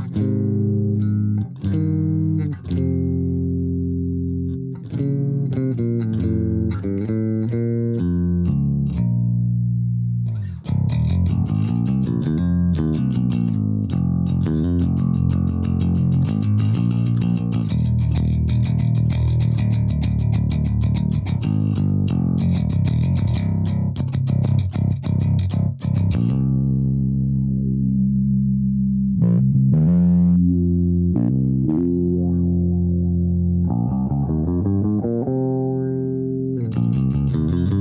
Mm-hmm. うん。